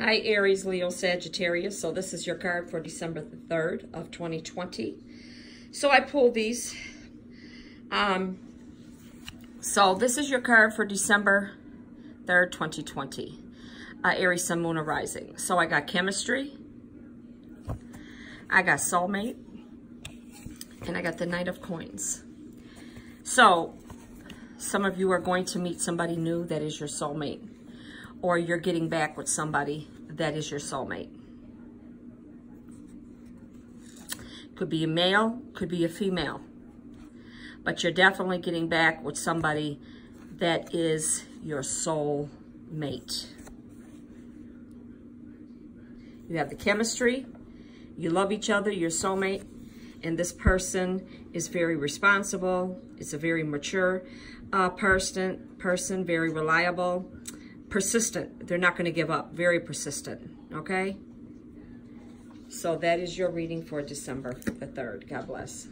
Hi, Aries, Leo, Sagittarius. So this is your card for December the 3rd of 2020. So I pulled these. Um, so this is your card for December 3rd, 2020. Uh, Aries, Sun, Moon, Rising. So I got chemistry. I got soulmate. And I got the Knight of Coins. So some of you are going to meet somebody new that is your soulmate or you're getting back with somebody that is your soulmate. Could be a male, could be a female. But you're definitely getting back with somebody that is your soul mate. You have the chemistry, you love each other, your soulmate, and this person is very responsible. It's a very mature uh, person, person, very reliable, persistent. They're not going to give up. Very persistent. Okay? So that is your reading for December the 3rd. God bless.